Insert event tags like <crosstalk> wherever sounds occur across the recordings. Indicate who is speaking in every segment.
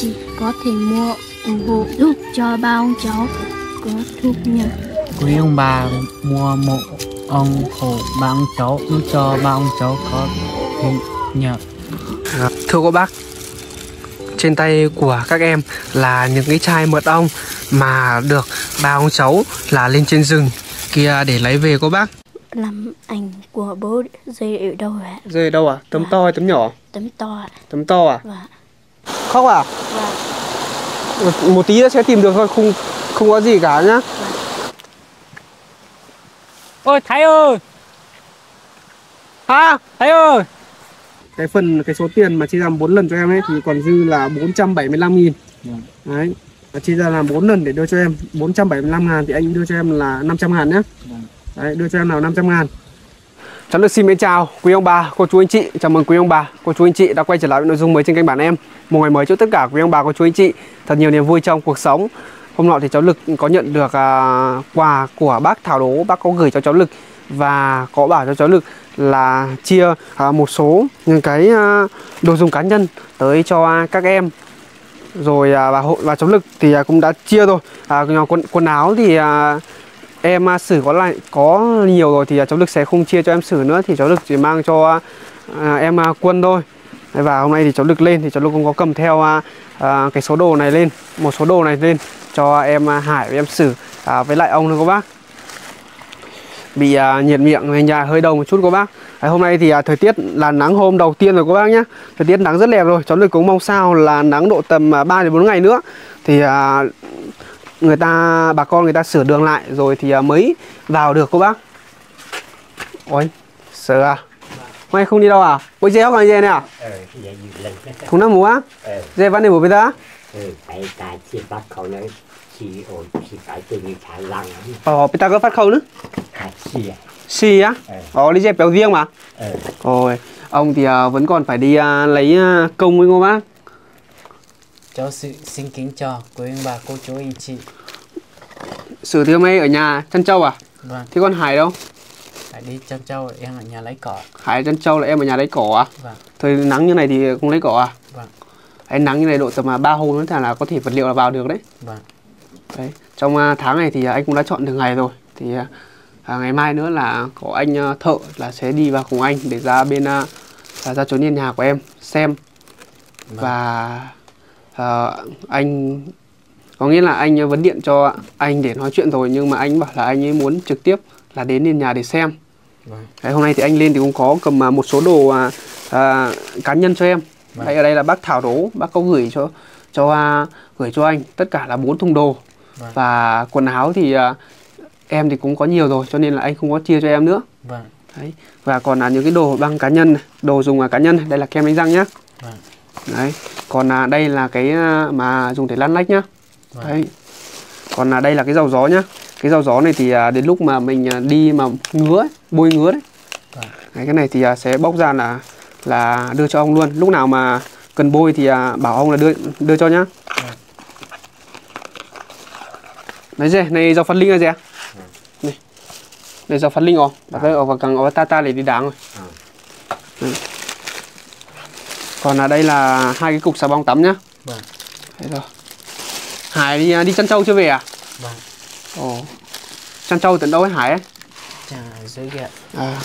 Speaker 1: chị có thể mua ủng hộ giúp cho ba ông cháu có thu nhập.
Speaker 2: Quý ông bà mua mộ ông hộ ba ông cháu giúp cho ba ông cháu có thu nhập.
Speaker 3: À, thưa cô bác, trên tay của các em là những cái chai mật ong mà được ba ông cháu là lên trên rừng kia để lấy về cô bác.
Speaker 1: Làm ảnh của bố rơi ở đâu ạ?
Speaker 3: Rơi ở đâu à? Tấm to hay tấm nhỏ?
Speaker 1: Tấm to ạ.
Speaker 3: Tấm to à?
Speaker 1: Vâng.
Speaker 3: Khóc à?
Speaker 1: Vâng.
Speaker 3: Một tí nữa sẽ tìm được thôi, không không có gì cả nhá.
Speaker 2: Ôi Thái ơi!
Speaker 3: À,
Speaker 2: Thái ơi!
Speaker 3: cái phần cái số tiền mà chia ra 4 lần cho em ấy thì còn dư là 475 nghìn
Speaker 2: Vâng.
Speaker 3: Đấy và chia ra làm 4 lần để đưa cho em 475 ngàn thì anh đưa cho em là 500 ngàn nhé
Speaker 2: Vâng.
Speaker 3: Đấy đưa cho em nào 500 ngàn Cháu được xin mến chào quý ông bà, cô chú anh chị. Chào mừng quý ông bà, cô chú anh chị đã quay trở lại với nội dung mới trên kênh bản em. Một ngày mới chúc tất cả quý ông bà, cô chú anh chị Thật nhiều niềm vui trong cuộc sống. Hôm nọ thì cháu Lực có nhận được à, quà của bác Thảo Đố. Bác có gửi cho cháu Lực Và có bảo cho cháu Lực là chia à, một số những cái à, đồ dùng cá nhân tới cho các em. Rồi à, và hộ và cháu lực thì à, cũng đã chia rồi. À, quần quần áo thì à, em à, xử sử có lại có nhiều rồi thì à, cháu lực sẽ không chia cho em sử nữa thì cháu lực chỉ mang cho à, à em quân thôi. Và hôm nay thì cháu lực lên thì cháu lực cũng có cầm theo à, cái số đồ này lên một số đồ này lên cho em hải và em sử à, với lại ông nữa các bác. Bị à, nhiệt miệng về nhà hơi đầu một chút các bác. Đấy, hôm nay thì à, thời tiết là nắng hôm đầu tiên rồi các bác nhé thời tiết nắng rất đẹp rồi cháu lực cũng mong sao là nắng độ tầm à, 3 đến 4 ngày nữa. Thì à, người ta bà con người ta sửa đường lại rồi thì à, mới vào được cô bác. Ôi sợ à. Nay không đi đâu à? Ôi dê còn dê này à? Không nắm múa
Speaker 4: ờ
Speaker 3: dê văn này bố bây giờ
Speaker 4: ờ nó
Speaker 3: bây ta có phát khẩu nữa
Speaker 4: xì à.
Speaker 3: Xì á?
Speaker 4: Ờ
Speaker 3: ờ đi dê béo riêng mà.
Speaker 4: Ờ
Speaker 3: Ôi, ông thì à, vẫn còn phải đi à, lấy à, công với cô bác
Speaker 2: Cháu sự xin kính chào quý ông bà, cô chú anh chị.
Speaker 3: Sử hôm nay ở nhà chăn trâu à?
Speaker 2: Vâng,
Speaker 3: Thế con Hải đâu?
Speaker 2: phải đi chăm châu em ở nhà lấy cỏ.
Speaker 3: Hải chăn trâu là em ở nhà lấy cỏ à?
Speaker 2: Vâng,
Speaker 3: Thời nắng như này thì không lấy cỏ à?
Speaker 2: vâng,
Speaker 3: Ấy nắng như này độ tầm à, 3 hôm nữa là có thể vật liệu là vào được đấy.
Speaker 2: vâng.
Speaker 3: Đấy. Trong à, tháng này thì à, anh cũng đã chọn được ngày rồi. Thì à, ngày mai nữa là có anh thợ là sẽ đi vào cùng anh để ra bên à, ra chỗ nhà của em xem
Speaker 2: Vâng.
Speaker 3: và à, anh có nghĩa là anh vẫn điện cho anh để nói chuyện rồi nhưng mà anh bảo là anh ấy muốn trực tiếp là đến lên nhà để xem
Speaker 2: Vâng.
Speaker 3: Đấy, hôm nay thì anh lên thì cũng có cầm à, một số đồ à, à, cá nhân cho em
Speaker 2: Vâng.
Speaker 3: Đấy, ở đây là bác Thảo Đố bác có gửi cho cho à, gửi cho anh tất cả là bốn thùng đồ
Speaker 2: Vâng.
Speaker 3: và quần áo thì à, em thì cũng có nhiều rồi cho nên là anh không có chia cho em nữa
Speaker 2: Vâng,
Speaker 3: Đấy. Và còn là những cái đồ băng cá nhân này, đồ dùng à, cá nhân này. đây là kem đánh răng nhá.
Speaker 2: Vâng.
Speaker 3: Đấy. Còn à, đây là cái à, mà dùng để lăn lách nhá.
Speaker 2: Vâng.
Speaker 3: Đấy. Còn là đây là cái dầu gió nhá. Cái dầu gió này thì à, đến lúc mà mình à, đi mà ngứa ấy, bôi ngứa đấy.
Speaker 2: Vâng.
Speaker 3: Đấy, cái này thì sẽ bóc ra là là đưa cho ông luôn. Lúc nào mà cần bôi thì à, bảo ông là đưa đưa cho nhá.
Speaker 2: Vâng.
Speaker 3: Đấy gì? Này dầu phát linh là gì ạ? Này. Này dầu phát linh ồ. Đặt đây ở vào càng ở ta ta để đi đáng rồi. Còn ở đây là hai cái cục xà bông tắm nhá.
Speaker 2: vâng,
Speaker 3: Đấy rồi. Hải đi đi chăn trâu chưa về à?
Speaker 2: vâng.
Speaker 3: Ồ. Chăn trâu tận đâu ấy Hải ấy?
Speaker 2: Chà, dưới kia.
Speaker 3: À.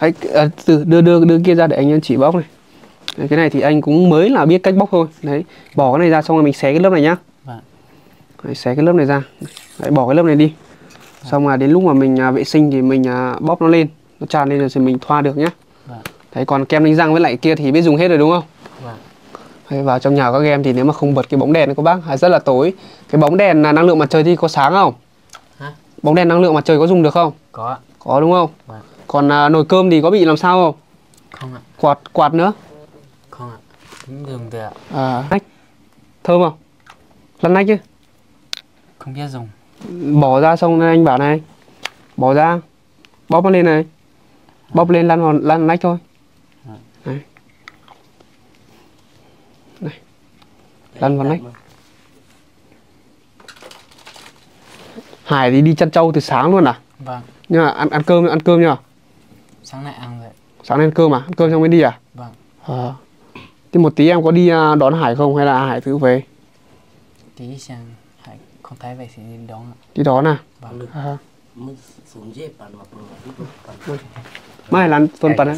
Speaker 3: Đấy, à, từ đưa đưa đưa kia ra để anh chỉ bóc này. Đấy, cái này thì anh cũng mới là biết cách bóc thôi. Đấy, bỏ cái này ra xong rồi mình xé cái lớp này nhá.
Speaker 2: Vâng.
Speaker 3: Đấy, xé cái lớp này ra. Đấy, bỏ cái lớp này đi. Xong là đến lúc mà mình à, vệ sinh thì mình à, bóp nó lên, nó tràn lên rồi thì mình thoa được nhá. Đấy, còn kem đánh răng với lại kia thì biết dùng hết rồi đúng không?
Speaker 2: Vâng.
Speaker 3: Đấy, vào trong nhà các em thì nếu mà không bật cái bóng đèn này các bác à, rất là tối cái bóng đèn là năng lượng mặt trời thì có sáng không
Speaker 2: Hả?
Speaker 3: bóng đèn năng lượng mặt trời có dùng được không
Speaker 2: Có
Speaker 3: có đúng không
Speaker 2: Vâng.
Speaker 3: còn à, nồi cơm thì có bị làm sao không
Speaker 2: Không ạ.
Speaker 3: quạt quạt nữa
Speaker 2: Không ạ. Cũng dùng được ạ.
Speaker 3: à nách thơm không lăn nách chứ
Speaker 2: Không biết dùng.
Speaker 3: bỏ ra xong anh bảo này bỏ ra bóp nó lên này bóp lên lăn lăn nách thôi
Speaker 2: Ừ.
Speaker 3: Đấy. Này lăn vào dạ, nách vâng. Hải thì đi chăn trâu từ sáng luôn à?
Speaker 2: Vâng.
Speaker 3: Nhưng mà ăn ăn cơm ăn cơm nhá.
Speaker 2: Sáng nay ăn rồi.
Speaker 3: Sáng nay ăn cơm à? Ăn cơm xong mới đi à?
Speaker 2: Vâng.
Speaker 3: À. Thế một tí em có đi à, đón Hải không hay là Hải tự về?
Speaker 2: Tí xem Hải không thấy về thì đi đón ạ.
Speaker 3: Đi đón à?
Speaker 2: Vâng.
Speaker 4: Ờ. À.
Speaker 3: Mai là tuần tuần á.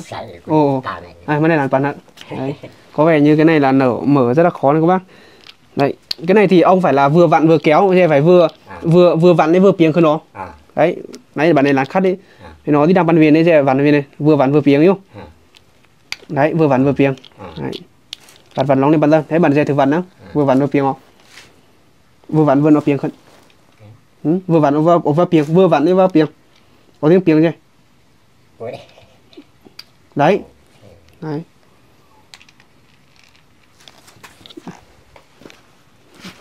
Speaker 3: Ồ. Ai mai này là tuần á. Đấy. Có vẻ như cái này là nở mở rất là khó này các bác. Đấy, cái này thì ông phải là vừa vặn vừa kéo, thì phải vừa
Speaker 4: À.
Speaker 3: vừa vừa vặn lấy vừa piếng hơn nó.
Speaker 4: à
Speaker 3: Đấy, nãy bạn này là cắt đi.
Speaker 4: À.
Speaker 3: Thì nó đi đang bắn viên đấy, thì vặn viên này, vừa vặn vừa piếng yêu.
Speaker 4: À.
Speaker 3: Đấy, vừa vặn vừa piếng.
Speaker 4: à
Speaker 3: Đấy. Bạn vặn lóng lên bắn lên, thấy bạn dè thử vặn nữa. Vừa vặn vừa piếng không? Vừa vặn vừa nó piếng hơn. Ừ, vừa vặn vừa vừa piếng, vừa vặn vừa piếng. Có tiếng piếng chưa? Đấy. Đấy.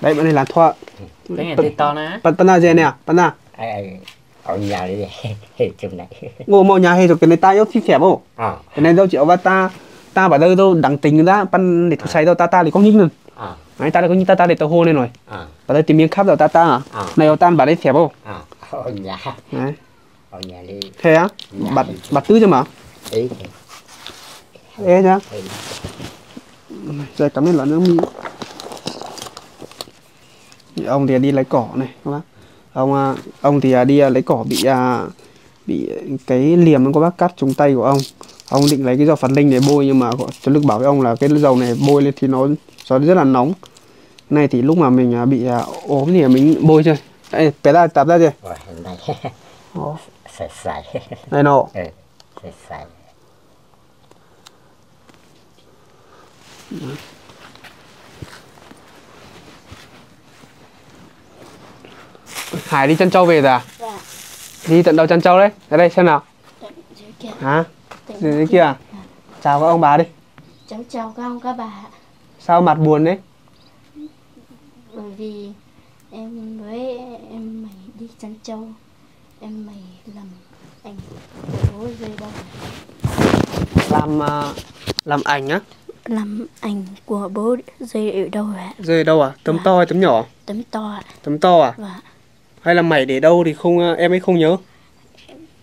Speaker 3: Đấy, bạn này là thoa.
Speaker 2: cái này to ná
Speaker 3: Bạn bạn nào dè nè, bạn nào?
Speaker 4: ai ai ở <laughs> nhà đi. Hết chừng này.
Speaker 3: Ngô mò nhà hay rồi cái này ta yếu phi phép không?
Speaker 4: à
Speaker 3: cái này đâu chịu và ta ta bảo đâu đâu đẳng tính ra pan để thu xài đâu ta ta thì có những lần
Speaker 4: à
Speaker 3: ấy ta đã có những ta ta để tao hô lên rồi.
Speaker 4: À
Speaker 3: và đây tìm miếng khắp đâu ta ta à?
Speaker 4: À
Speaker 3: này đâu tan bảo đấy phép không
Speaker 4: à ở nhà
Speaker 3: đấy.
Speaker 4: Ở nhà đi.
Speaker 3: Thế á? Bật bật tứ cho mà?
Speaker 4: Ý.
Speaker 3: Ê nhá. Rồi cắm lên lợn nước mi ông thì đi lấy cỏ này các bác. Ông à, ông thì à, đi à, lấy cỏ bị bị cái liềm của bác cắt trúng tay của ông. Ông định lấy cái dầu phật linh để bôi nhưng mà cho lực bảo với ông là cái dầu này bôi lên thì nó nó rất là nóng. Cái này thì lúc mà mình bị ốm thì mình bôi chơi đây bé ra tập ra chưa này <laughs> nọ.
Speaker 4: Ừ sạch
Speaker 3: Hải đi chân trâu về rồi à
Speaker 1: Dạ.
Speaker 3: đi tận đầu chân trâu đấy ở đây xem nào
Speaker 1: Tận dưới kia.
Speaker 3: hả
Speaker 1: Tận
Speaker 3: dưới dưới kia à chào các ông bà đi
Speaker 1: Cháu chào các ông các bà.
Speaker 3: sao mặt buồn đấy
Speaker 1: Bởi vì em với em mày đi chăn trâu. Em mày làm ảnh bố rơi đâu.
Speaker 3: làm à, làm ảnh á
Speaker 1: Làm ảnh của bố rơi ở đâu ạ?
Speaker 3: rơi ở đâu à tấm to hay tấm nhỏ
Speaker 1: Tấm to ạ.
Speaker 3: tấm to à
Speaker 1: Và
Speaker 3: hay là mày để đâu thì không à, em ấy không nhớ?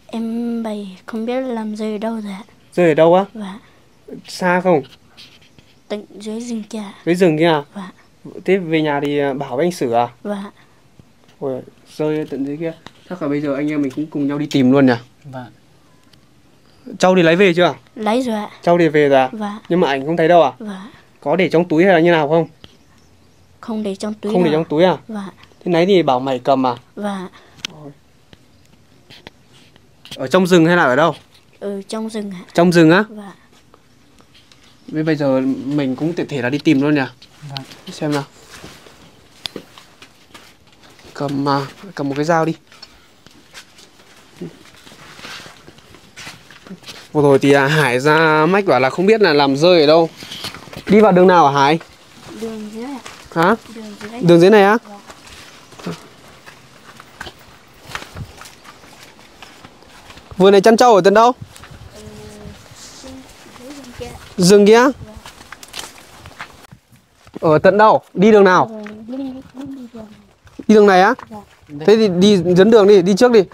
Speaker 1: Em bày không biết làm rơi ở đâu rồi ạ.
Speaker 3: rơi ở đâu á?
Speaker 1: Và
Speaker 3: xa không?
Speaker 1: Tận dưới rừng kia.
Speaker 3: dưới rừng kia à?
Speaker 1: Và
Speaker 3: thế về nhà thì à, bảo với anh sửa à?
Speaker 1: Và
Speaker 3: Ôi, rơi tận dưới kia. Chắc là bây giờ anh em mình cũng cùng nhau đi tìm luôn nhỉ?
Speaker 2: Vâng
Speaker 3: Châu đi lấy về chưa?
Speaker 1: Lấy rồi ạ.
Speaker 3: Châu đi về rồi à?
Speaker 1: Và
Speaker 3: nhưng mà ảnh không thấy đâu à?
Speaker 1: Và
Speaker 3: có để trong túi hay là như nào không?
Speaker 1: Không để trong túi
Speaker 3: không để
Speaker 1: nào.
Speaker 3: trong túi à?
Speaker 1: Và
Speaker 3: thế nãy thì bảo mày cầm à?
Speaker 1: Và
Speaker 3: ở trong rừng hay là ở đâu?
Speaker 1: Ở trong rừng ạ.
Speaker 3: trong rừng á?
Speaker 1: Và
Speaker 3: Vậy bây giờ mình cũng tiện thể là đi tìm luôn nhỉ?
Speaker 2: Vâng
Speaker 3: xem nào. Cầm à, cầm một cái dao đi. Vừa rồi thì à, Hải ra mách bảo là không biết là làm rơi ở đâu. Đi vào đường nào hả Hải?
Speaker 1: Đường dưới ạ.
Speaker 3: hả?
Speaker 1: Đường dưới.
Speaker 3: đường dưới này á vườn này chăn trâu ở tận đâu?
Speaker 1: Ừ, rừng kia.
Speaker 3: rừng kia ở tận đâu? Đi đường nào?
Speaker 1: Ừ, đi đi đi đường.
Speaker 3: đi đường này á? Thế thì đi dẫn đường đi đi trước đi.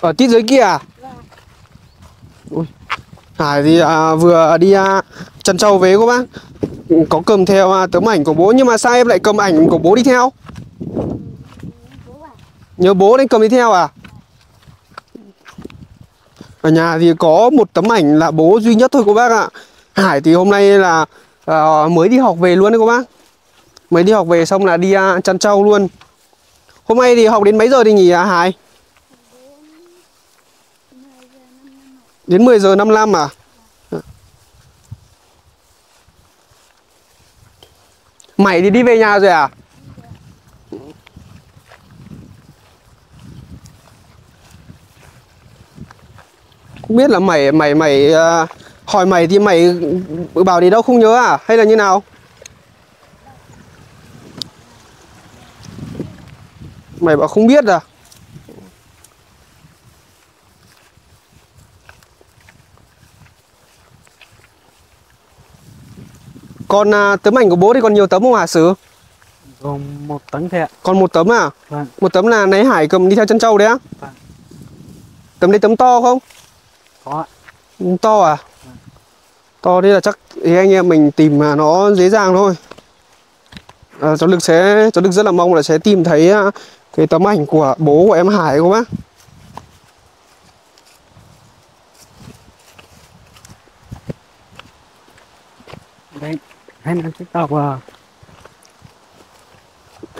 Speaker 3: Ở tít dưới kia à? Ui. Hải thì à, vừa đi à, chăn trâu về cô bác. Có cầm theo à, tấm ảnh của bố nhưng mà sao em lại cầm ảnh của bố đi theo? Nhớ bố nên cầm đi theo à? Ở nhà thì có một tấm ảnh là bố duy nhất thôi cô bác ạ. Hải thì hôm nay là à, mới đi học về luôn đấy cô bác. Mới đi học về xong là đi à, chăn trâu luôn. Hôm nay thì học đến mấy giờ thì nghỉ à Hải? Đến 10 giờ 55 à? Mày thì đi về nhà rồi à? Không biết là mày mày mày à, hỏi mày thì mày bảo đi đâu không nhớ à hay là như nào mày bảo không biết à còn à, tấm ảnh của bố thì còn nhiều tấm không hả Sử?
Speaker 2: gồm một tấn thôi ạ
Speaker 3: Còn một tấm à?
Speaker 2: vâng
Speaker 3: Một tấm là nấy Hải cầm đi theo chân trâu đấy á?
Speaker 2: Vâng.
Speaker 3: Tấm đấy tấm to không?
Speaker 2: Có ạ.
Speaker 3: To à? to thế là chắc thì anh em mình tìm mà nó dễ dàng thôi. À, cháu lực sẽ cháu lực rất là mong là sẽ tìm thấy à, cái tấm ảnh của bố của em Hải các bác
Speaker 2: đấy hay là tiktok à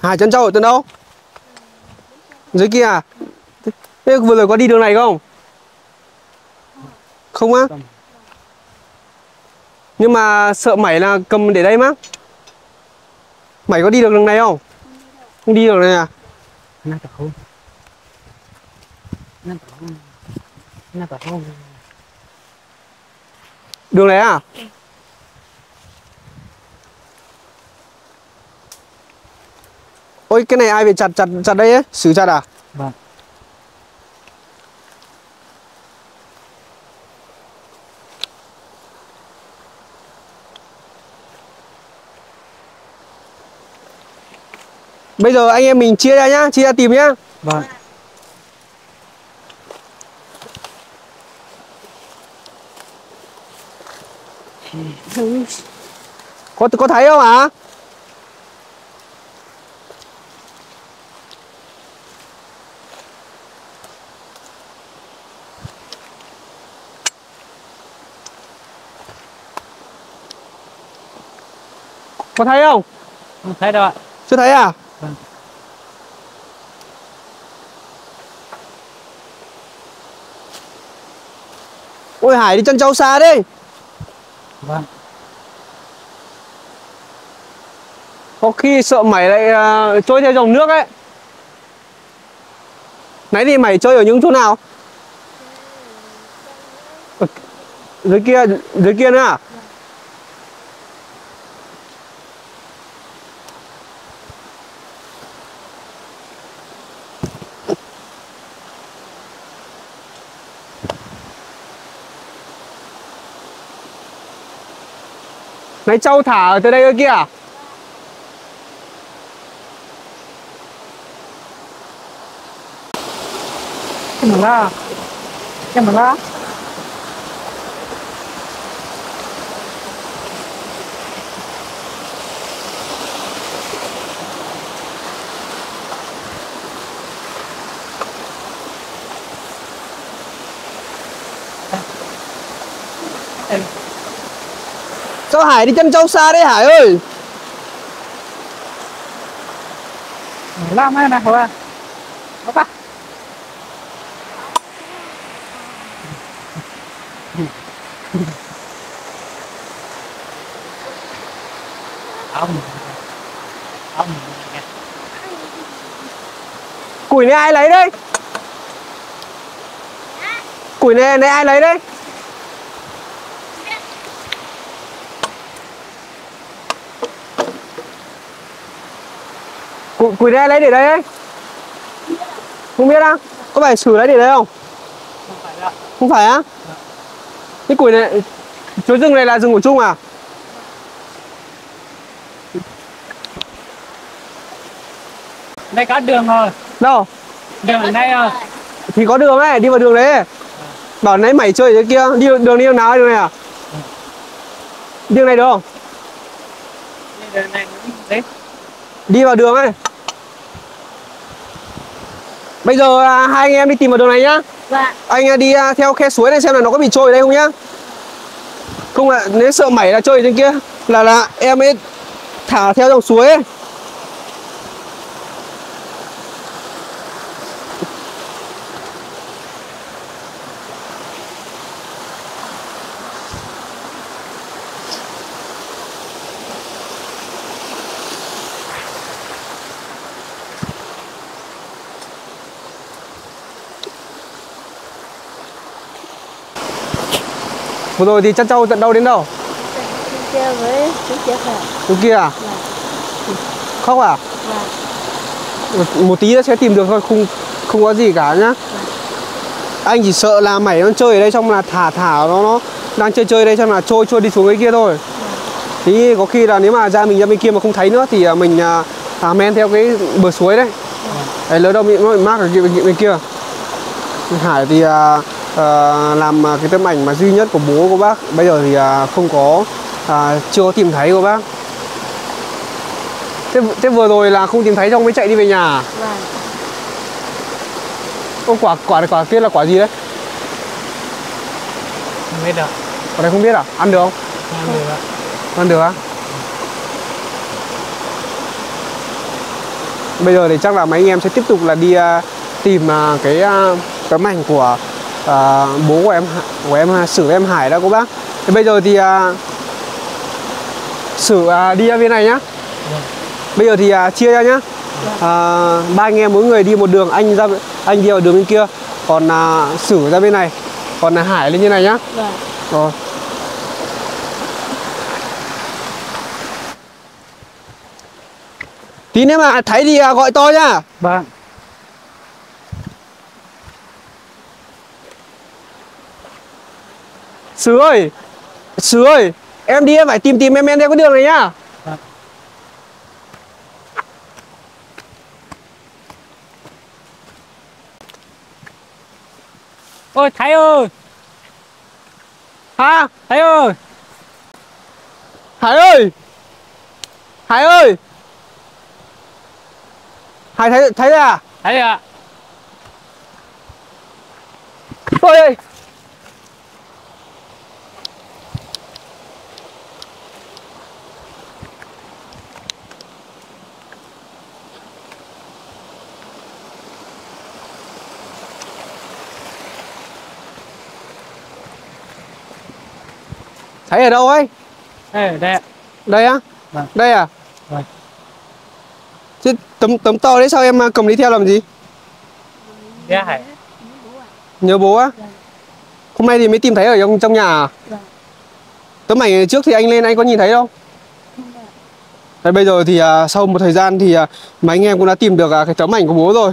Speaker 3: Hải chân trâu ở tận đâu? Dưới kia à? Thế vừa rồi có đi đường này không không á? Nhưng mà sợ mày là cầm để đây má. Mày có đi được đường này không? Không đi đường này à?
Speaker 2: Nó tập không nó tập không nó tập không
Speaker 3: đường này à? Ôi cái này ai về chặt chặt chặt đây ấy? Xử chặt à?
Speaker 2: Vâng
Speaker 3: bây giờ anh em mình chia ra nhá chia ra tìm nhá.
Speaker 2: Vâng.
Speaker 3: Có có thấy không hả có thấy không?
Speaker 2: Không thấy đâu ạ.
Speaker 3: Chưa thấy à
Speaker 2: Vâng.
Speaker 3: ôi hải đi chân trâu xa đi.
Speaker 2: Vâng.
Speaker 3: Có khi sợ mày lại à, trôi theo dòng nước ấy. Nãy thì mày chơi ở những chỗ nào? Ở dưới kia dưới kia nữa à Nãy trâu thả ở từ đây cơ kia à?
Speaker 2: cái mà la cái mà la
Speaker 3: Sao Hải đi chân trâu xa đấy Hải ơi?
Speaker 2: Mấy này hả Có ba ông. Ông.
Speaker 3: Củi này ai lấy đây? Củi này, này ai lấy đây Củi, củi này ai lấy để đây ấy. Không biết á. Có phải xử lấy để đây không?
Speaker 2: Không phải đâu
Speaker 3: Không phải á. Cái củi này Chỗ rừng này là rừng của Trung à?
Speaker 2: Đây có đường rồi.
Speaker 3: Đâu?
Speaker 2: Đường ở đây rồi.
Speaker 3: Thì có đường đấy, đi vào đường đấy. Bảo nãy mày chơi ở kia Đi đường đi đường nào đường này à? Đường này được không?
Speaker 2: Đây, đường này đấy.
Speaker 3: Đi vào đường ấy Bây giờ à, hai anh em đi tìm vào đường này nhá.
Speaker 1: Vâng
Speaker 3: Anh à, đi à, theo khe suối này xem là nó có bị trôi ở đây không nhá. Không là nếu sợ mày là trôi ở trên kia. Là là em ấy thả theo dòng suối ấy Vừa rồi thì chăn trâu tận đâu đến đâu?
Speaker 1: Chơi với chú chết rồi
Speaker 3: Chỗ kia à? Khóc à?
Speaker 1: Vâng.
Speaker 3: Một, một tí nữa sẽ tìm được thôi không không có gì cả nhá. Anh chỉ sợ là mày nó chơi ở đây xong là thả thả nó nó đang chơi chơi đây xong là trôi trôi đi xuống cái kia thôi. Thì có khi là nếu mà ra mình ra bên kia mà không thấy nữa thì à, mình à, à, men theo cái bờ suối đấy. Đấy lỡ đâu bị mắc ở kia bên, bên kia. Hải thì à, ờ, làm à, cái tấm ảnh mà duy nhất của bố của bác. Bây giờ thì à, không có à, chưa có tìm thấy của bác. Thế, thế vừa rồi là không tìm thấy xong mới chạy đi về nhà à?
Speaker 1: vâng.
Speaker 3: Ô, quả quả quả kia là quả gì đấy?
Speaker 2: Không biết đâu.
Speaker 3: Quả này không biết à? Ăn được không?
Speaker 2: Không được ạ.
Speaker 3: Ăn được á? Bây giờ thì chắc là mấy anh em sẽ tiếp tục là đi à, tìm à, cái à, tấm ảnh của à, bố của em của em à, xử em Hải đó cô bác. Thì bây giờ thì à, xử à, đi ra bên này nhá. Bây giờ thì à, chia ra nhá. À, ba anh em mỗi người đi một đường anh ra anh đi vào đường bên kia. Còn à, xử ra bên này. Còn là Hải lên như này nhá. Rồi. Tí nếu mà thấy thì à, gọi to nhá.
Speaker 2: Vâng.
Speaker 3: Sứ ơi! Sứ ơi! Em đi em phải tìm tìm em em theo cái đường này nhá.
Speaker 2: Ôi thái ơi!
Speaker 3: Hả?
Speaker 2: Thái ơi!
Speaker 3: Hải ơi! Hải ơi! Hải thấy thấy à?
Speaker 2: Thái ạ.
Speaker 3: Ôi ơi Thấy ở đâu ấy?
Speaker 2: Ê, đây ạ
Speaker 3: Đây á?
Speaker 2: Vâng.
Speaker 3: Đây à?
Speaker 2: Vâng.
Speaker 3: Chứ tấm tấm to đấy sao em à, cầm đi theo làm gì?
Speaker 2: Dạ hải
Speaker 3: Nhớ bố á?
Speaker 1: Vâng.
Speaker 3: Hôm nay thì mới tìm thấy ở trong trong nhà à?
Speaker 1: Vâng.
Speaker 3: Tấm ảnh trước thì anh lên anh có nhìn thấy đâu?
Speaker 1: không
Speaker 3: Đấy, bây giờ thì à, sau một thời gian thì à, mấy anh em cũng đã tìm được à, cái tấm ảnh của bố rồi.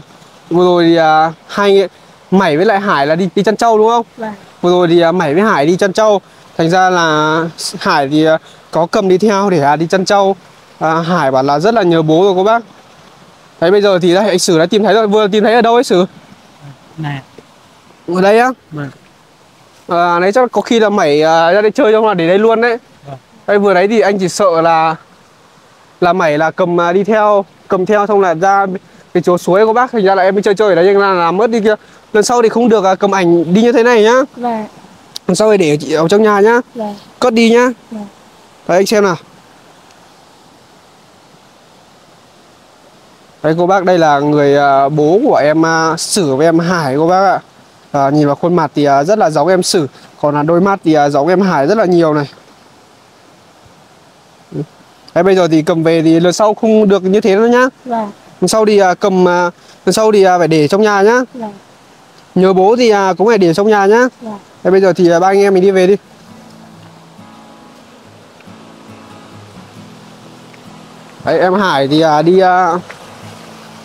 Speaker 3: Vừa rồi thì à, hai anh- Mảy với lại Hải là đi đi chăn trâu đúng không?
Speaker 1: vâng
Speaker 3: Vừa rồi thì à, Mảy với Hải đi chăn trâu. Thành ra là Hải thì à, có cầm đi theo để à, đi chăn trâu. À, Hải bảo là rất là nhớ bố rồi cô bác. Đấy bây giờ thì đây anh Sử đã tìm thấy rồi. Vừa tìm thấy ở đâu ấy Sử?
Speaker 2: này
Speaker 3: Ở đây á?
Speaker 2: vâng
Speaker 3: À, đấy chắc có khi là Mảy à, ra đây chơi không là để đây luôn đấy.
Speaker 2: Vâng.
Speaker 3: Đây vừa đấy thì anh chỉ sợ là là Mảy là cầm à, đi theo, cầm theo xong là ra cái chỗ suối của bác thành ra là em mới chơi chơi ở đấy nhưng là làm mất đi kia. Lần sau thì không được à, cầm ảnh đi như thế này nhá.
Speaker 1: vâng
Speaker 3: sau thì để chị ở trong nhà nhá.
Speaker 1: vâng
Speaker 3: Cất đi nhá.
Speaker 1: Vâng.
Speaker 3: Đấy anh xem nào. Đấy cô bác đây là người à, bố của em à, Sử với em Hải cô bác ạ. À, nhìn vào khuôn mặt thì à, rất là giống em Sử, còn là đôi mắt thì giống em Hải rất là nhiều này. Đấy bây giờ thì cầm về thì lần sau không được như thế nữa nhá.
Speaker 1: vâng
Speaker 3: Lần sau thì cầm lần sau thì phải để trong nhà nhá.
Speaker 1: vâng
Speaker 3: Nhớ bố thì à, cũng phải để trong nhà nhá. Thế bây giờ thì à, ba anh em mình đi về đi. Đấy, em Hải thì à, đi à,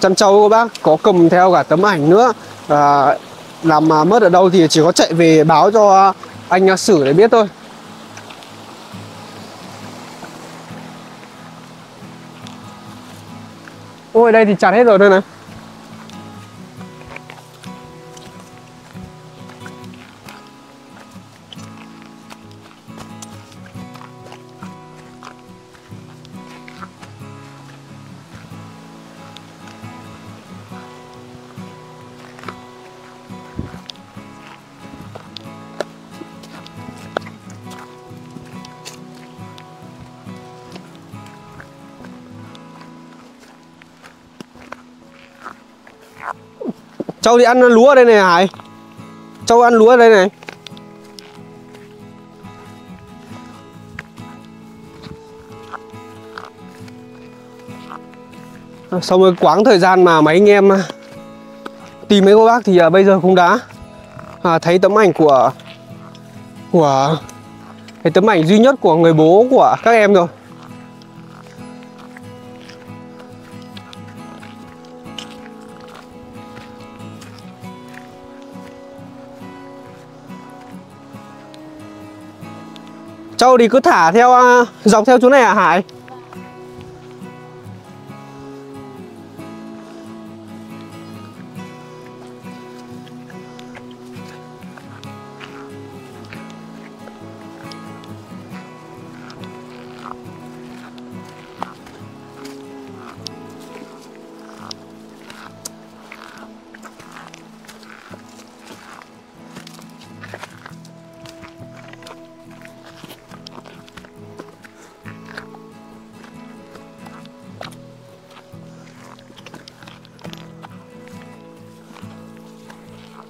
Speaker 3: chăn trâu cô bác. Có cầm theo cả tấm ảnh nữa. À, làm à, mất ở đâu thì chỉ có chạy về báo cho anh à, Sử để biết thôi. Ôi đây thì chặt hết rồi đây này Châu đi ăn lúa ở đây này Hải. Châu ăn lúa ở đây này. À, Sau một quãng thời gian mà mấy anh em à, tìm mấy cô bác thì à, bây giờ cũng đã à, thấy tấm ảnh của của cái tấm ảnh duy nhất của người bố của các em rồi. Câu thì cứ thả theo à, dọc theo chỗ này à Hải?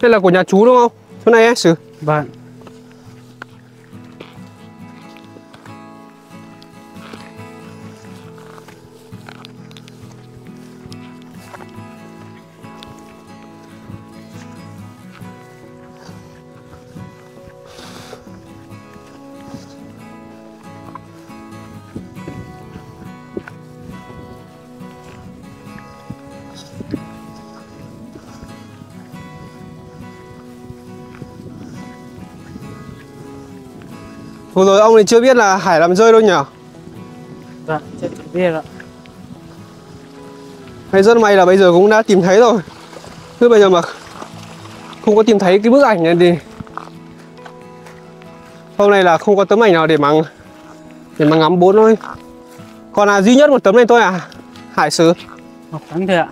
Speaker 3: Đây là của nhà chú đúng không? Chỗ này ấy, Sử.
Speaker 2: vâng
Speaker 3: Vừa rồi ông thì chưa biết là Hải làm rơi đâu nhỉ?
Speaker 2: vâng chưa biết ạ.
Speaker 3: Hay rất may là bây giờ cũng đã tìm thấy rồi. Chứ bây giờ mà không có tìm thấy cái bức ảnh này thì Hôm nay là không có tấm ảnh nào để mà để mà ngắm bốn thôi. Còn là duy nhất một tấm này thôi à Hải sứ?
Speaker 2: Một tấm thôi ạ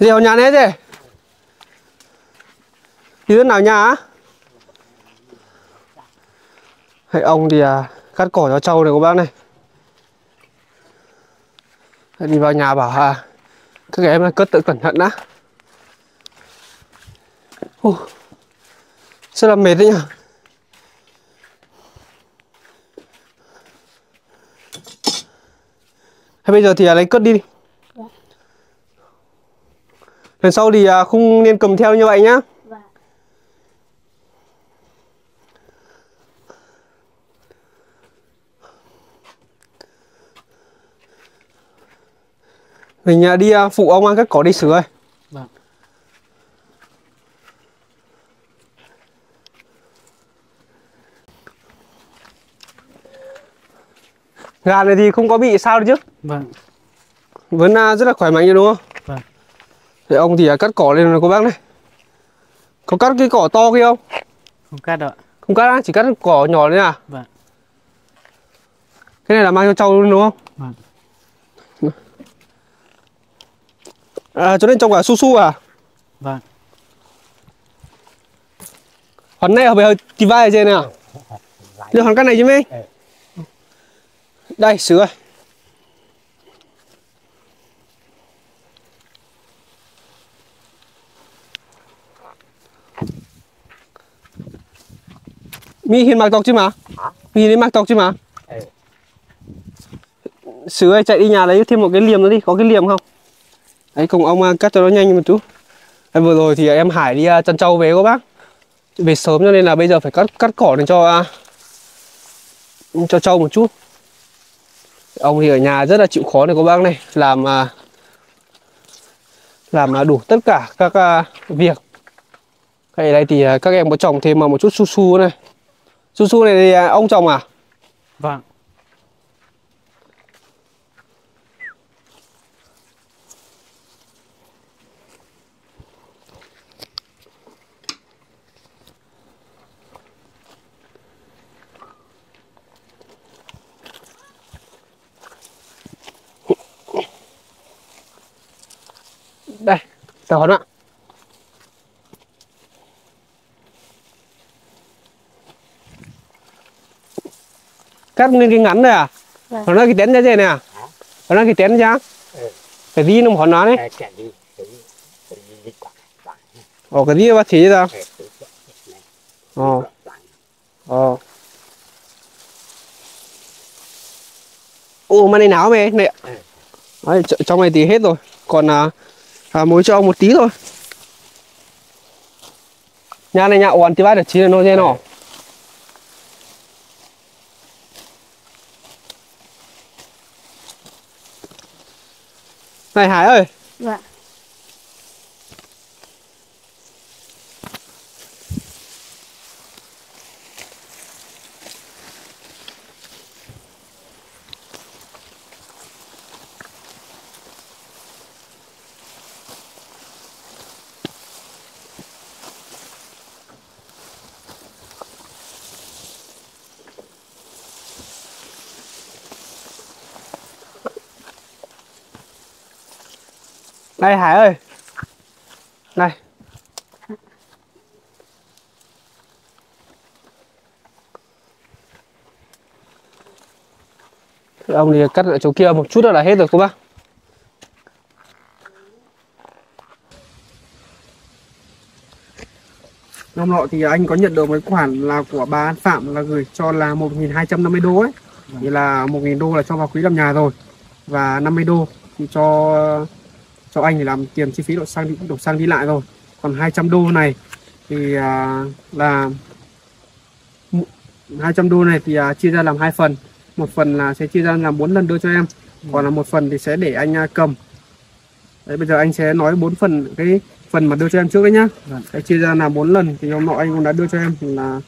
Speaker 3: Rìu nhà đấy gì Đi đến nào nhà hãy Hay ông thì à, cắt cỏ cho trâu này các bác này. Đi vào nhà bảo à các em cất tự cẩn thận đã. Ồ, rất là mệt đấy nhỉ. Hay bây giờ thì à, lấy cất đi đi. Lần sau thì à, không nên cầm theo như vậy nhá. Mình đi à, phụ ông ăn cắt cỏ đi sửa ơi
Speaker 2: vâng
Speaker 3: Gà này thì không có bị sao đâu chứ
Speaker 2: vâng
Speaker 3: Vẫn à, rất là khỏe mạnh như đúng không? Để ông thì cắt cỏ lên rồi cô bác này Có cắt cái cỏ to kia không?
Speaker 2: không cắt đâu ạ
Speaker 3: Không cắt á, chỉ cắt cỏ nhỏ lên à?
Speaker 2: vâng
Speaker 3: Cái này là mang cho trâu luôn đúng không?
Speaker 2: vâng
Speaker 3: À, cho nên trồng cả su su à?
Speaker 2: vâng
Speaker 3: Hòn này ở về tí vai ở trên này à? Đưa hòn cắt này chứ mấy? Đây, sứ ơi Mi hiền mặc tộc chứ mà Mi hiền mặc tộc chứ mà
Speaker 4: Ừ.
Speaker 3: Sứ chạy đi nhà lấy thêm một cái liềm nữa đi, có cái liềm không? ấy cùng ông à, cắt cho nó nhanh một chút. Em vừa rồi thì em Hải đi à, chăn trâu về các bác. Về sớm cho nên là bây giờ phải cắt cắt cỏ để cho à, cho trâu một chút. Ông thì ở nhà rất là chịu khó này các bác này làm à, làm đủ tất cả các việc. Cái này thì các em có trồng thêm mà một chút su su này su su này thì à, ông trồng à?
Speaker 2: Vâng.
Speaker 3: Đây tờ hấn ạ cắt lên cái ngắn này à?
Speaker 1: Vâng.
Speaker 3: nó nói cái tén ra đây nè à? Nó nói cái tén ra.
Speaker 4: Ừ.
Speaker 3: cái gì nó hòn nó đấy?
Speaker 4: Ờ,
Speaker 3: ồ cái gì bác chỉ ra
Speaker 4: Ờ, này.
Speaker 3: Ồ. Ồ. Ồ mà này náo mày? Này.
Speaker 4: Ừ.
Speaker 3: Đấy, tr- trong này thì hết rồi. Còn à, à muối cho ông một tí thôi. Nhà này nhà ổn thì bắt được chín là nó thế nào này Hải ơi.
Speaker 1: Dạ.
Speaker 3: Này Hải ơi. Này. Ông thì cắt ở chỗ kia một chút nữa là hết rồi cô bác. Năm nọ thì anh có nhận được mấy khoản là của bà An Phạm là gửi cho là 1.250 đô ấy. Thì là 1.000 đô là cho vào quỹ làm nhà rồi. Và 50 đô thì cho cho anh thì làm tiền chi phí đổ xăng đi đổ xăng đi lại rồi. Còn 200 đô này thì à, là 200 đô này thì à, chia ra làm hai phần. Một phần là sẽ chia ra làm bốn lần đưa cho em còn là một phần thì sẽ để anh à, cầm. Đấy bây giờ anh sẽ nói bốn phần cái phần mà đưa cho em trước đấy nhá. Đấy, chia ra làm bốn lần thì hôm nọ anh cũng đã đưa cho em là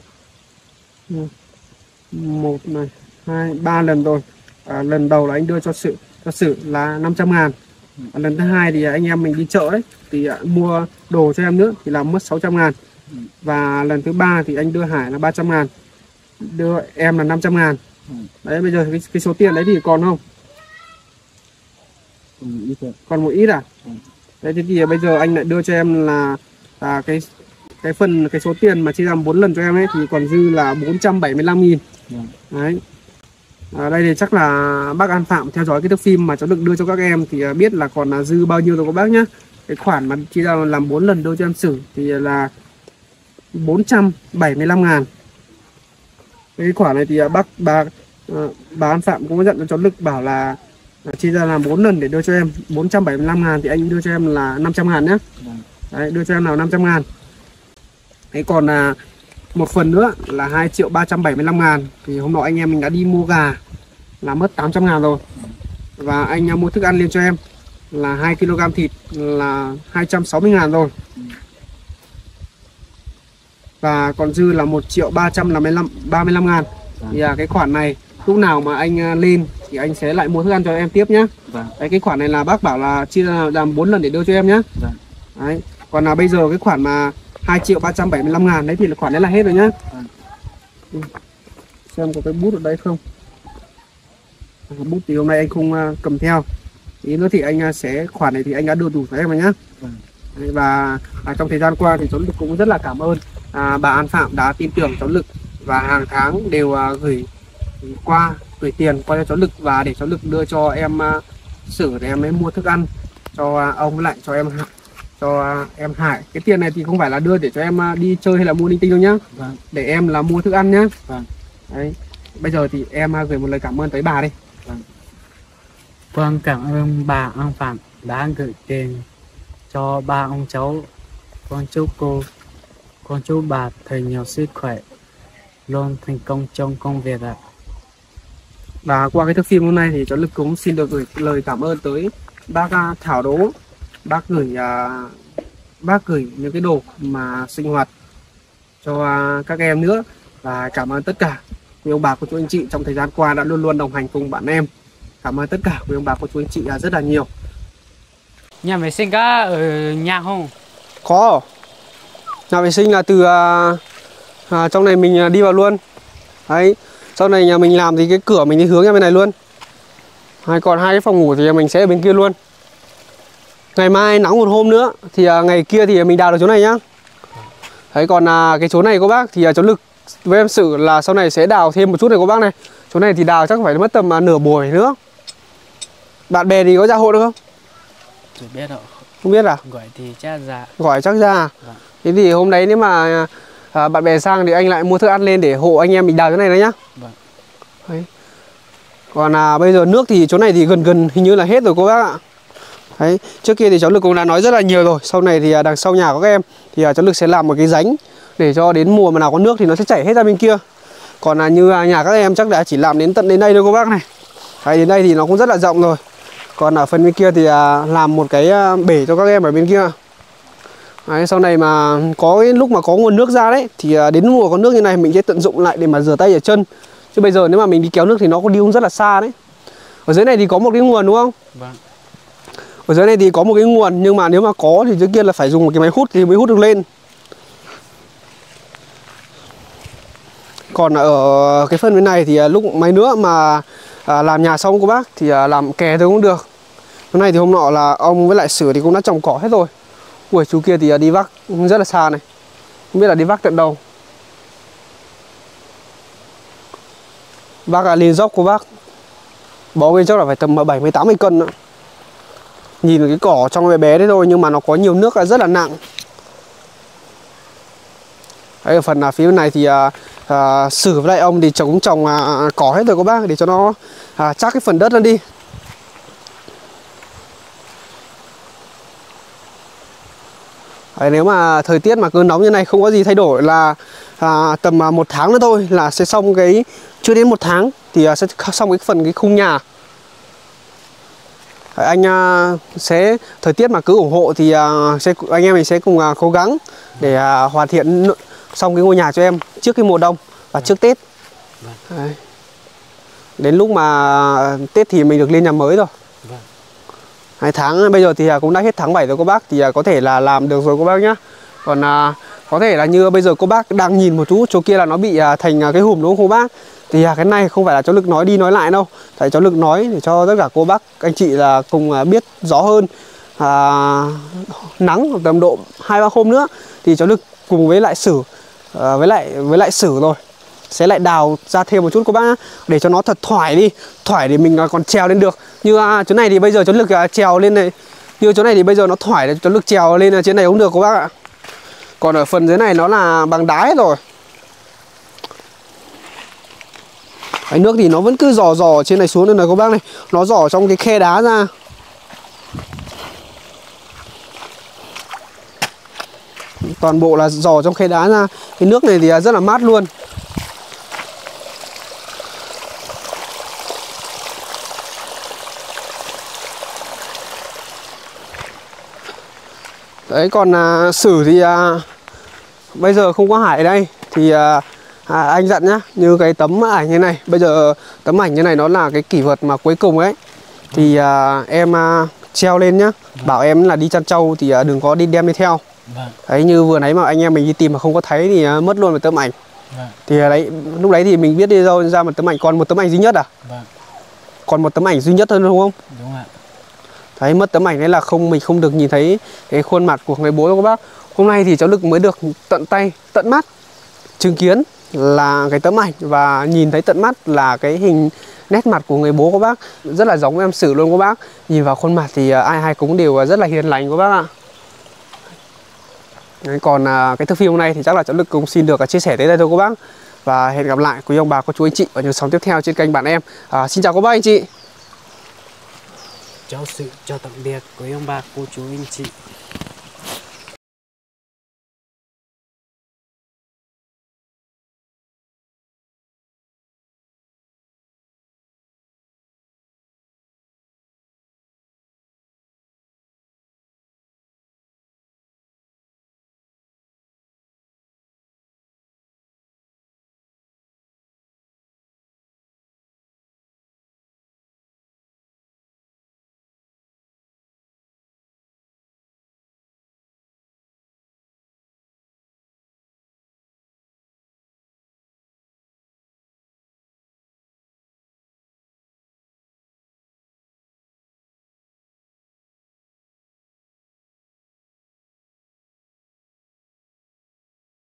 Speaker 3: một này hai ba lần rồi. À, lần đầu là anh đưa cho sự cho sự là 500 ngàn lần thứ hai thì anh em mình đi chợ đấy thì à, mua đồ cho em nữa thì là mất 600 ngàn. Và lần thứ ba thì anh đưa Hải là 300 ngàn đưa em là 500 ngàn. Đấy bây giờ cái, cái số tiền đấy thì còn không? Còn một ít à? Đấy thế thì bây giờ anh lại đưa cho em là à, cái cái phần cái số tiền mà chia ra bốn lần cho em ấy thì còn dư là 475 nghìn. Đấy À, đây thì chắc là bác An Phạm theo dõi cái thước phim mà cháu được đưa cho các em thì à, biết là còn là dư bao nhiêu rồi các bác nhá. Cái khoản mà chia ra làm 4 lần đưa cho em xử thì là 475 ngàn. Cái khoản này thì à, bác bà à, bà An Phạm cũng có dặn cho cháu Lực bảo là, chia ra làm 4 lần để đưa cho em 475 ngàn thì anh đưa cho em là 500 ngàn nhá. Đấy, đưa cho em nào 500 ngàn. Đấy còn là một phần nữa là 2 triệu 375 ngàn. Thì hôm nọ anh em mình đã đi mua gà là mất 800 ngàn rồi. Và anh à, mua thức ăn lên cho em là 2 kg thịt là 260 ngàn rồi. Và còn dư là 1 triệu 335 35 ngàn. Thì à, cái khoản này lúc nào mà anh à, lên thì anh sẽ lại mua thức ăn cho em tiếp nhé
Speaker 2: Vâng.
Speaker 3: đấy cái khoản này là bác bảo là chia làm 4 lần để đưa cho em nhé
Speaker 2: Vâng.
Speaker 3: đấy. Còn là bây giờ cái khoản mà 2 triệu 375 ngàn. Đấy thì là khoản đấy là hết rồi nhá. Ừ. xem có cái bút ở đây không. À, bút thì hôm nay anh không uh, cầm theo. Ý nữa thì anh uh, sẽ khoản này thì anh đã đưa đủ cho em rồi nhá. Và à, trong thời gian qua thì cháu lực cũng rất là cảm ơn à, bà An Phạm đã tin tưởng cháu lực và hàng tháng đều à, gửi qua gửi tiền qua cho cháu lực và để cháu lực đưa cho em à, sử để em ấy mua thức ăn cho à, ông với lại cho em cho em Hải cái tiền này thì không phải là đưa để cho em à, đi chơi hay là mua linh tinh đâu nhá
Speaker 2: Vâng.
Speaker 3: để em là mua thức ăn nhá
Speaker 2: Vâng.
Speaker 3: đấy bây giờ thì em à, gửi một lời cảm ơn tới bà đi
Speaker 2: Vâng, cảm ơn bà An Phạm đã gửi tiền cho ba ông cháu. Con chúc cô, con chúc bà thật nhiều sức khỏe, luôn thành công trong công việc ạ.
Speaker 3: Và qua cái thước phim hôm nay thì cháu Lực cũng xin được gửi lời cảm ơn tới bác à, Thảo Đỗ Bác gửi à, bác gửi những cái đồ mà sinh hoạt cho à, các em nữa. Và cảm ơn tất cả. Quý ông bà cô chú anh chị trong thời gian qua đã luôn luôn đồng hành cùng bạn em. Cảm ơn tất cả quý ông bà cô chú anh chị à, rất là nhiều.
Speaker 2: Nhà vệ sinh có ở nhà không?
Speaker 3: Có. Nhà vệ sinh là từ à, à, trong này mình à, đi vào luôn. Đấy. Sau này nhà mình làm thì cái cửa mình đi hướng ra bên này luôn. Hay còn hai cái phòng ngủ thì mình sẽ ở bên kia luôn Ngày mai nắng một hôm nữa Thì à, ngày kia thì mình đào được chỗ này nhá Đấy còn à, cái chỗ này cô bác Thì à, cháu Lực với em Sử là sau này sẽ đào thêm một chút này cô bác này Chỗ này thì đào chắc phải mất tầm à, nửa buổi nữa Bạn bè thì có ra hộ được không?
Speaker 2: Tôi biết rồi,
Speaker 3: Không biết à?
Speaker 2: gọi thì chắc ra.
Speaker 3: gọi chắc ra
Speaker 2: Vâng.
Speaker 3: thế thì hôm đấy nếu mà à, bạn bè sang thì anh lại mua thức ăn lên để hộ anh em mình đào chỗ này nữa nhá
Speaker 2: Vâng.
Speaker 3: đấy. còn à, bây giờ nước thì chỗ này thì gần gần hình như là hết rồi cô bác ạ đấy trước kia thì cháu lực cũng đã nói rất là nhiều rồi. Sau này thì à, đằng sau nhà của các em thì à, cháu lực sẽ làm một cái rãnh để cho đến mùa mà nào có nước thì nó sẽ chảy hết ra bên kia. Còn là như à, nhà các em chắc đã chỉ làm đến tận đến đây thôi cô bác này. Đấy, đến đây thì nó cũng rất là rộng rồi. Còn ở phần bên kia thì làm một cái bể cho các em ở bên kia. Đấy, sau này mà có cái lúc mà có nguồn nước ra đấy thì đến mùa có nước như này mình sẽ tận dụng lại để mà rửa tay ở chân. Chứ bây giờ nếu mà mình đi kéo nước thì nó có đi cũng rất là xa đấy. Ở dưới này thì có một cái nguồn đúng không?
Speaker 2: Vâng
Speaker 3: ở dưới này thì có một cái nguồn nhưng mà nếu mà có thì dưới kia là phải dùng một cái máy hút thì mới hút được lên. Còn ở cái phần bên này thì à, lúc mấy nữa mà à, làm nhà xong cô bác thì à, làm kè thôi cũng được. Hôm nay thì hôm nọ là ông với lại sử thì cũng đã trồng cỏ hết rồi. Ui chú kia thì đi vác rất là xa này. Không biết là đi vác tận đâu. Vác à, lên dốc của bác. Bó bên chắc là phải tầm 70 80 cân nữa nhìn cái cỏ trong bé bé đấy thôi nhưng mà nó có nhiều nước là rất là nặng. Đấy, ở phần là phía bên này thì à, à, sử với lại ông thì trồng trồng à, à cỏ hết rồi các bác để cho nó à, chắc cái phần đất lên đi. Đấy, nếu mà thời tiết mà cứ nóng như này không có gì thay đổi là à, tầm à, một tháng nữa thôi là sẽ xong cái chưa đến một tháng thì à, sẽ xong cái phần cái khung nhà anh à, sẽ, thời tiết mà cứ ủng hộ thì à, sẽ, anh em mình sẽ cùng à, cố gắng để hoàn thiện xong cái ngôi nhà cho em trước cái mùa đông và trước Tết. Đấy. Đến lúc mà Tết thì mình được lên nhà mới rồi. Hai tháng, bây giờ thì cũng đã hết tháng 7 rồi cô bác, thì có thể là làm được rồi cô bác nhá. Còn có thể là như bây giờ cô bác đang nhìn một chút, chỗ kia là nó bị thành cái hùm đúng không cô bác? Thì à, cái này không phải là cháu Lực nói đi nói lại đâu. Tại cháu Lực nói để cho tất cả cô bác anh chị là cùng à, biết rõ hơn. À, nắng tầm độ hai ba hôm nữa thì cháu Lực cùng với lại sử à, với lại với lại sử rồi sẽ lại đào ra thêm một chút cô bác nhá. để cho nó thật thoải đi thoải để mình à, còn trèo lên được như à, chỗ này thì bây giờ cháu lực à, trèo lên này như chỗ này thì bây giờ nó thoải để cháu lực trèo lên trên này cũng được cô bác ạ còn ở phần dưới này nó là bằng đá hết rồi cái nước thì nó vẫn cứ dò dò trên này xuống đây này các bác này. Nó dò trong cái khe đá ra. Toàn bộ là dò trong khe đá ra. Cái nước này thì rất là mát luôn. Đấy còn à, sử thì à, bây giờ không có hải ở đây. Thì à, à, anh dặn nhá như cái tấm ảnh như này bây giờ tấm ảnh như này nó là cái kỷ vật mà cuối cùng ấy. Thì à, em à, treo lên nhá bảo em là đi chăn trâu thì à, đừng có đi đem đi theo.
Speaker 2: Vâng.
Speaker 3: Đấy như vừa nãy mà anh em mình đi tìm mà không có thấy thì à, mất luôn một tấm ảnh.
Speaker 2: Vâng.
Speaker 3: Thì à, đấy lúc đấy thì mình biết đi đâu ra một tấm ảnh còn một tấm ảnh duy nhất à?
Speaker 2: Vâng.
Speaker 3: Còn một tấm ảnh duy nhất thôi đúng không?
Speaker 2: Đúng ạ.
Speaker 3: Đấy mất tấm ảnh đấy là không mình không được nhìn thấy cái khuôn mặt của người bố của các bác. Hôm nay thì cháu Lực mới được tận tay, tận mắt chứng kiến là cái tấm ảnh và nhìn thấy tận mắt là cái hình nét mặt của người bố của bác rất là giống với em sử luôn các bác. Nhìn vào khuôn mặt thì à, ai ai cũng đều à, rất là hiền lành của bác ạ. Đấy, còn à, cái thước phim hôm nay thì chắc là cháu Lực cũng xin được à, chia sẻ tới đây thôi các bác. Và hẹn gặp lại quý ông bà, cô chú anh chị ở những sóng tiếp theo trên kênh bạn em. À, xin chào các bác anh chị.
Speaker 2: chào sự chào tạm biệt quý ông bà cô chú anh chị